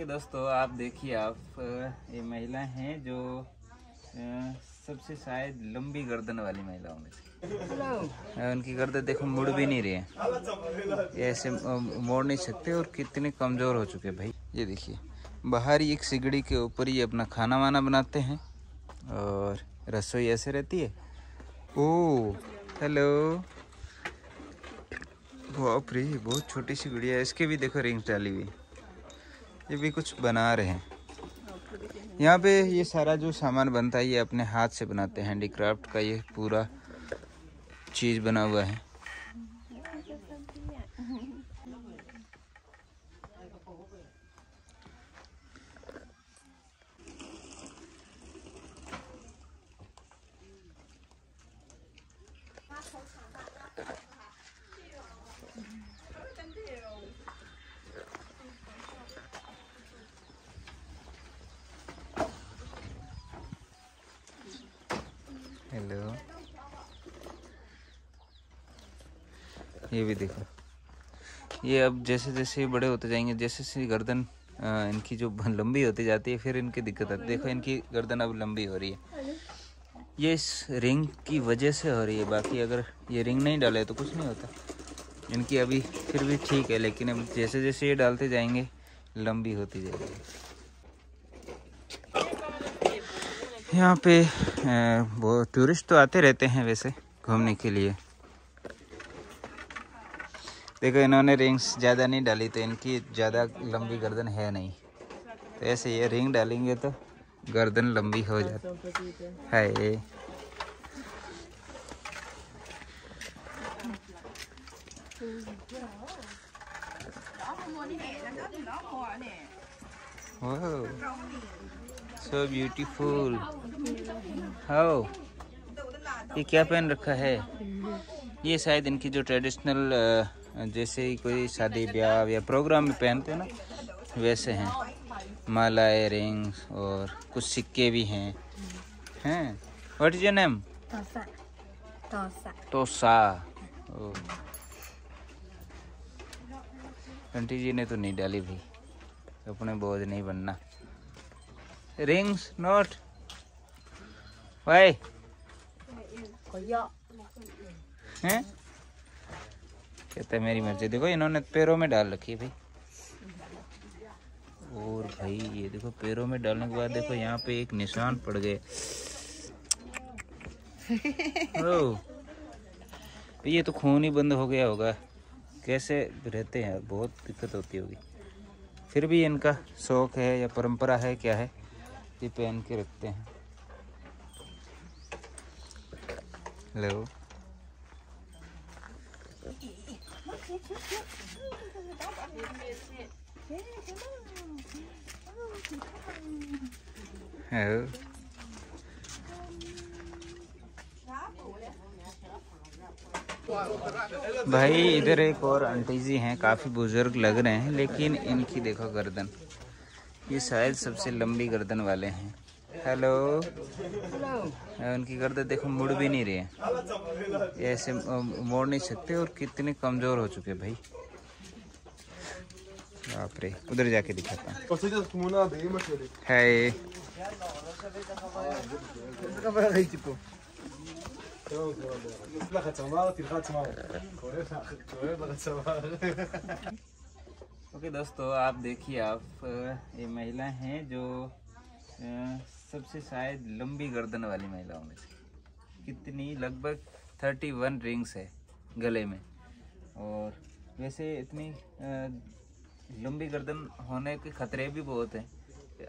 Okay दोस्तों, आप देखिए, आप ये महिला हैं जो सबसे शायद लंबी गर्दन वाली महिलाओं में से। उनकी गर्दन देखो, मुड़ भी नहीं रही है। ये ऐसे मोड़ नहीं सकते और कितने कमज़ोर हो चुके भाई। ये देखिए, बाहर एक सिगड़ी के ऊपर ही अपना खाना वाना बनाते हैं और रसोई ऐसे रहती है। ओ, हेलो। बाप रे, बहुत छोटी सी गुड़िया है। इसके भी देखो रिंग डाली हुई। ये भी कुछ बना रहे हैं। यहाँ पे ये सारा जो सामान बनता है, ये अपने हाथ से बनाते हैं, हैंडीक्राफ्ट का ये पूरा चीज़ बना हुआ है हेलो ये भी देखो। ये अब जैसे जैसे बड़े होते जाएँगे, जैसे जैसे गर्दन इनकी जो लंबी होती जाती है, फिर इनकी दिक्कत आती है। देखो, इनकी गर्दन अब लंबी हो रही है। ये इस रिंग की वजह से हो रही है, बाकी अगर ये रिंग नहीं डाले तो कुछ नहीं होता। इनकी अभी फिर भी ठीक है, लेकिन अब जैसे जैसे ये डालते जाएँगे, लंबी होती जाएगी। यहाँ पे वो टूरिस्ट तो आते रहते हैं वैसे घूमने के लिए। देखो, इन्होंने रिंग्स ज़्यादा नहीं डाली तो इनकी ज़्यादा लंबी गर्दन है नहीं। तो ऐसे ये रिंग डालेंगे तो गर्दन लंबी हो जाती है। सो ब्यूटीफुल हाउ ये क्या पहन रखा है? ये शायद इनकी जो ट्रेडिशनल जैसे ही कोई शादी ब्याह या प्रोग्राम में पहनते हैं ना वैसे हैं। माला रिंग्स और कुछ सिक्के भी हैं। हैं? What is your name. Tosa aunty ji ने तो नहीं डाली भी। अपने बोझ नहीं बनना। रिंग्स नोट वाई हैं? कहते हैं मेरी मर्ज़ी। देखो, इन्होंने पैरों में डाल रखी है भाई। और भाई, ये देखो, पैरों में डालने के बाद देखो, यहाँ पे एक निशान पड़ गए। ये तो खून ही बंद हो गया होगा। कैसे रहते हैं? बहुत दिक्कत होती होगी। फिर भी इनका शौक है या परंपरा है, क्या है, ये पहन के रखते हैं। हेलो भाई इधर एक और आंटी जी हैं काफ़ी बुज़ुर्ग लग रहे हैं लेकिन इनकी देखो गर्दन। ये शायद सबसे लंबी गर्दन वाले हैं। हेलो उनकी गर्दन देखो मुड़ भी नहीं रही है। ये ऐसे मोड़ नहीं सकते और कितने कमज़ोर हो चुके भाई। बाप रे उधर जाके दिखाता है। ओके दोस्तों आप देखिए आप ये महिला हैं जो सबसे शायद लंबी गर्दन वाली महिलाओं में से। कितनी लगभग थर्टी वन रिंग्स है गले में। और वैसे इतनी लंबी गर्दन होने के खतरे भी बहुत हैं।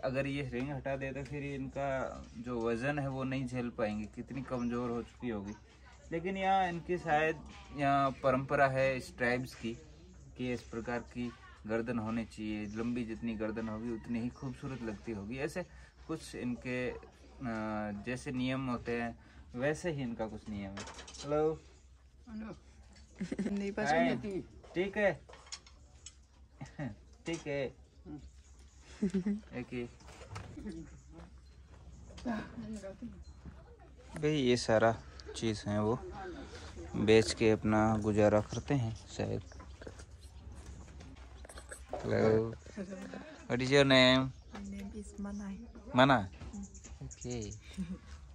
अगर ये रिंग हटा दे तो फिर इनका जो वज़न है वो नहीं झेल पाएँगे, कितनी कमज़ोर हो चुकी होगी। लेकिन यहाँ इनकी शायद यहाँ परंपरा है इस ट्राइब्स की, कि इस प्रकार की गर्दन होनी चाहिए। लंबी जितनी गर्दन होगी, उतनी ही खूबसूरत लगती होगी। ऐसे कुछ इनके जैसे नियम होते हैं वैसे ही इनका कुछ नियम है। हेलो। हाय, ठीक है। ठीक है। एक भाई ये सारा चीज़ है वो। बेच के अपना गुजारा करते हैं शायद। Hello. Name? My name is Mana okay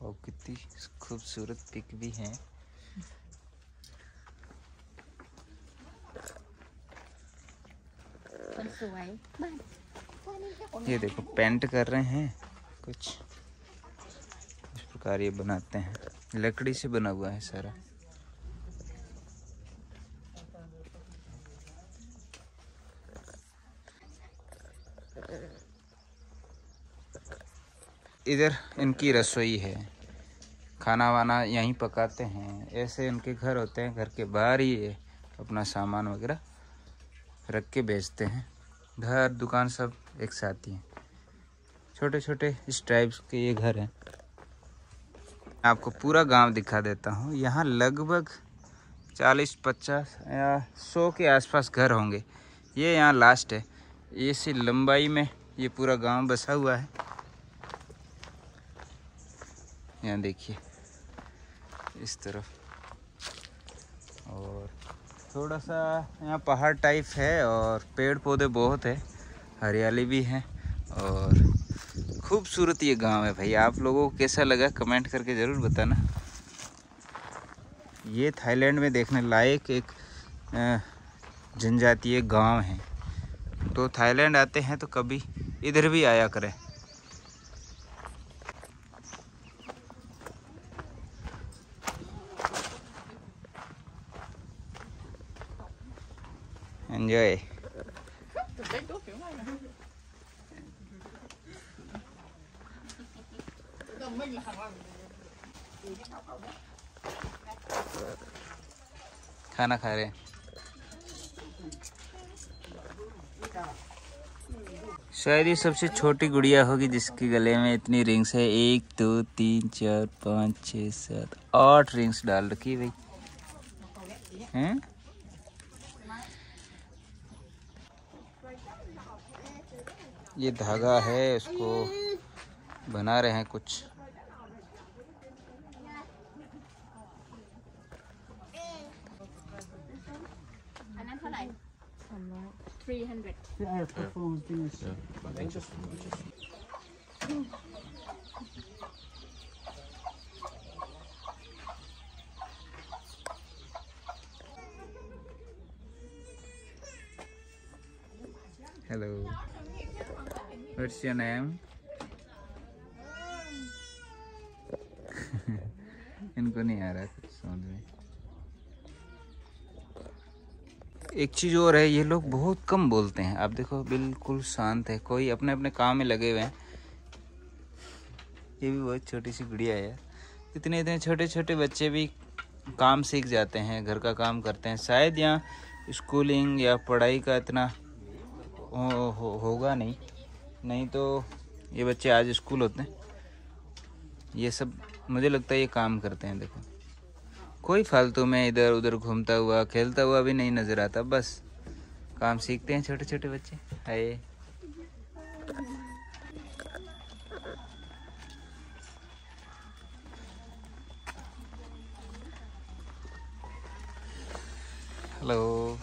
और कितनी खूबसूरत पिक भी हैं। ये देखो पेंट कर रहे हैं कुछ। इस प्रकार ये बनाते हैं। लकड़ी से बना हुआ है सारा। इधर इनकी रसोई है। खाना वाना यहीं पकाते हैं। ऐसे इनके घर होते हैं, घर के बाहर ही अपना सामान वगैरह रख के बेचते हैं। घर, दुकान सब एक साथ ही हैं। छोटे छोटे इस टाइप्स के ये घर हैं। आपको पूरा गाँव दिखा देता हूँ। यहाँ लगभग चालीस, पचास या सौ के आसपास घर होंगे। ये यहाँ लास्ट है। इसी लंबाई में ये पूरा गाँव बसा हुआ है। यहाँ देखिए, इस तरफ़। और थोड़ा सा यहाँ पहाड़ टाइप है और पेड़ पौधे बहुत है, हरियाली भी है और खूबसूरत ये गाँव है भाई। आप लोगों को कैसा लगा कमेंट करके ज़रूर बताना। ये थाईलैंड में देखने लायक एक जनजातीय गाँव है। तो थाईलैंड आते हैं तो कभी इधर भी आया करें। एंजॉय खाना खा रहे शायद ये सबसे छोटी गुड़िया होगी जिसके गले में इतनी रिंग्स है। एक, दो, तीन, चार, पाँच, छः, सात, आठ रिंग्स डाल रखी है भाई। हैं? ये धागा है इसको बना रहे हैं कुछ। हेलो व्हाट्स योर नेम इनको नहीं आ रहा कुछ समझ में। एक चीज़ और है ये लोग बहुत कम बोलते हैं। आप देखो बिल्कुल शांत है। कोई अपने अपने काम में लगे हुए हैं। ये भी बहुत छोटी सी गुड़िया है। इतने इतने छोटे छोटे बच्चे भी काम सीख जाते हैं घर का काम करते हैं। शायद यहाँ स्कूलिंग या पढ़ाई का इतना हो, हो, होगा नहीं। नहीं तो ये बच्चे आज स्कूल होते हैं। ये सब, मुझे लगता है ये काम करते हैं, देखो। कोई फालतू में इधर उधर घूमता हुआ, खेलता हुआ भी नहीं नज़र आता, बस। काम सीखते हैं छोटे छोटे बच्चे। हाय। हेलो।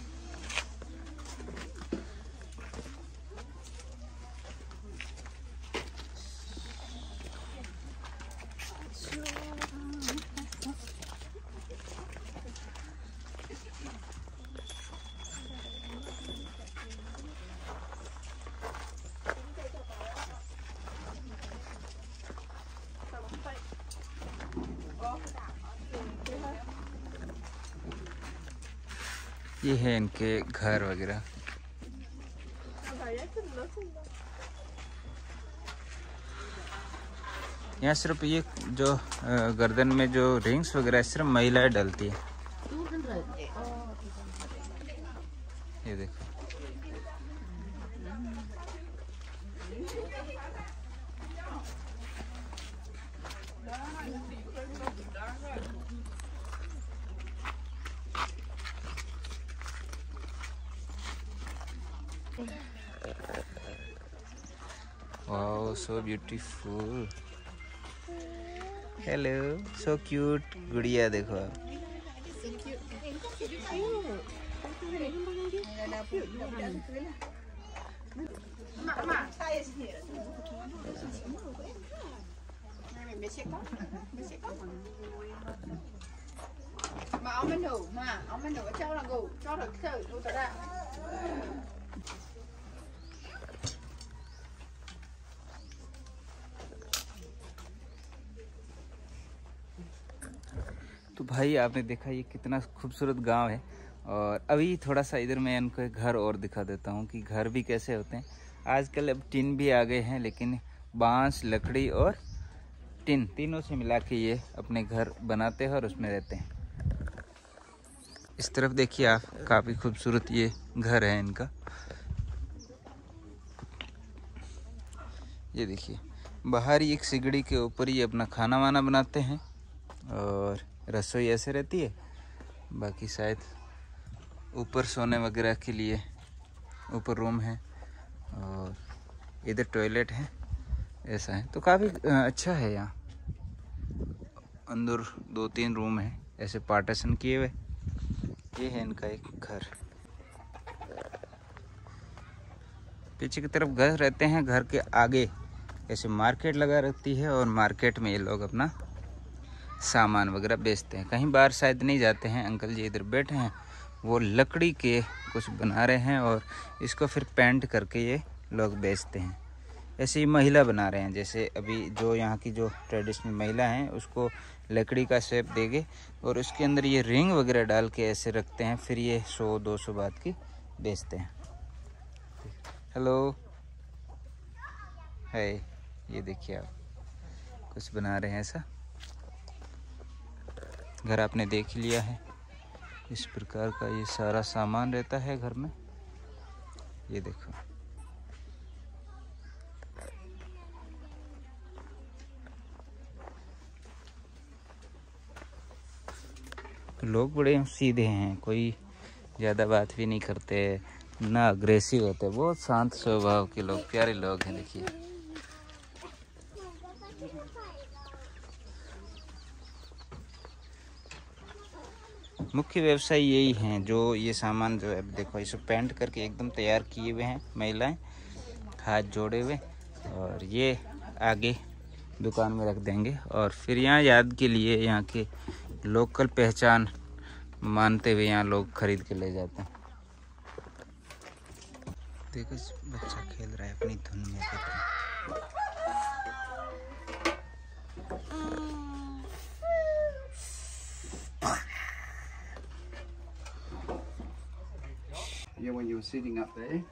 ये है इनके घर वगैरह। यहाँ सिर्फ़ ये जो गर्दन में जो रिंग्स वगैरह सिर्फ़ महिलाएँ डलती है। ये देखो। Wow, so beautiful. Hello, so cute. गुड़िया देखो आप mà ông bên đủ mà ông bên đủ ở châu là ngủ cho được chơi tôi tới đây तो भाई आपने देखा ये कितना खूबसूरत गाँव है। और अभी थोड़ा सा इधर मैं इनको घर और दिखा देता हूँ कि घर भी कैसे होते हैं। आजकल अब टिन भी आ गए हैं, लेकिन बाँस, लकड़ी और टिन तीनों से मिला के ये अपने घर बनाते हैं और उसमें रहते हैं। इस तरफ़ देखिए आप, काफ़ी खूबसूरत ये घर है इनका। ये देखिए, बाहर ही एक सिगड़ी के ऊपर ही अपना खाना वाना बनाते हैं। और रसोई ऐसे रहती है? बाकी शायद ऊपर सोने वगैरह के लिए ऊपर रूम है और इधर टॉयलेट है, ऐसा है। तो काफ़ी अच्छा है यहाँ। अंदर दो तीन रूम है, ऐसे पार्टीशन किए हुए। ये है इनका एक घर। पीछे की तरफ़ घर रहते हैं, घर के आगे ऐसे मार्केट लगा रहती है और मार्केट में ये लोग अपना सामान वगैरह बेचते हैं। कहीं बाहर शायद नहीं जाते हैं। अंकल जी इधर बैठे हैं। वो लकड़ी के कुछ बना रहे हैं और इसको फिर पेंट करके ये लोग बेचते हैं। ऐसे ही महिला बना रहे हैं। जैसे अभी जो यहाँ की जो ट्रेडिशनल महिला हैं, उसको लकड़ी का शेप देंगे और उसके अंदर ये रिंग वगैरह डाल के ऐसे रखते हैं। फिर ये सौ, दो सौ बात की बेचते हैं। हेलो। है ये देखिए आप। कुछ बना रहे हैं ऐसा? घर आपने देख लिया है। इस प्रकार का ये सारा सामान रहता है घर में। ये देखो। लोग बड़े सीधे हैं, कोई ज़्यादा बात भी नहीं करते, ना अग्रेसिव होते। बहुत शांत स्वभाव के लोग, प्यारे लोग हैं, देखिए। मुख्य व्यवसाय यही हैं, जो ये सामान जो है देखो, इसे पेंट करके एकदम तैयार किए हुए हैं महिलाएँ, हाथ जोड़े हुए, और ये आगे दुकान में रख देंगे। और फिर यहाँ याद के लिए यहाँ के लोकल पहचान मानते हुए यहाँ लोग खरीद के ले जाते हैं। देखो बच्चा खेल रहा है, अपनी धुन में sitting up there.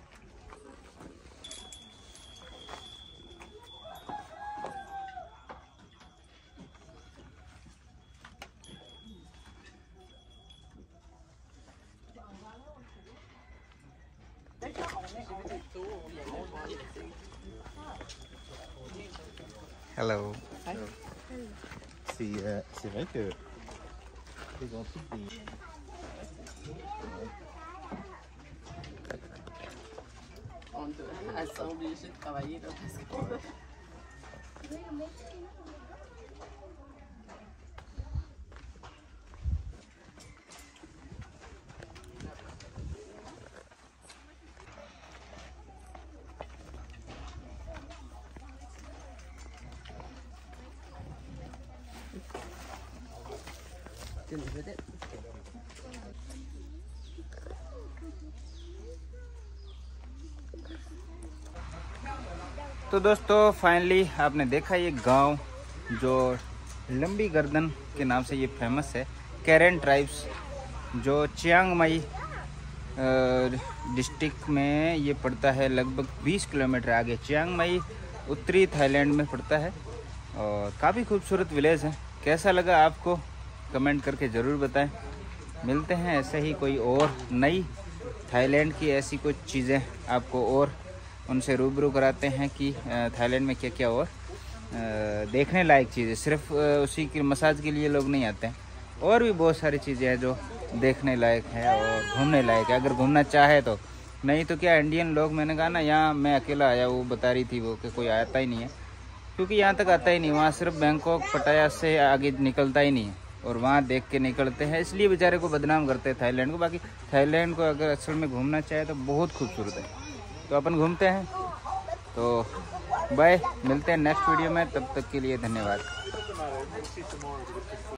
Hello. Hi. See, euh, vrai que les antiques. Ação bicho de cavalheiro. Didn't with it. तो दोस्तों फाइनली आपने देखा ये गाँव जो लंबी गर्दन के नाम से ये फ़ेमस है कैरन ट्राइब्स जो चियांग माई डिस्ट्रिक्ट में ये पड़ता है लगभग 20 किलोमीटर आगे। चियांग माई उत्तरी थाईलैंड में पड़ता है और काफ़ी खूबसूरत विलेज है। कैसा लगा आपको? कमेंट करके ज़रूर बताएँ। मिलते हैं ऐसे ही कोई और नई थाईलैंड की ऐसी कुछ चीज़ें आपको और उनसे रूबरू कराते हैं कि थाईलैंड में क्या क्या और देखने लायक चीज़ें। सिर्फ़ उसी की मसाज के लिए लोग नहीं आते हैं। और भी बहुत सारी चीज़ें हैं जो देखने लायक है और घूमने लायक है। अगर घूमना चाहे तो। नहीं तो क्या इंडियन लोग, मैंने कहा ना, यहाँ मैं अकेला आया वो बता रही थी वो कि कोई आता ही नहीं है। क्योंकि यहाँ तक आता ही नहीं, वहाँ सिर्फ़ बैंकॉक, पटाया से आगे निकलता ही नहीं है। और वहाँ देख के निकलते हैं, इसलिए बेचारे को बदनाम करते हैं थाईलैंड को। बाकी थाईलैंड को अगर असल में घूमना चाहे तो बहुत खूबसूरत है। तो अपन घूमते हैं। तो बाय मिलते हैं नेक्स्ट वीडियो में, तब तक के लिए धन्यवाद।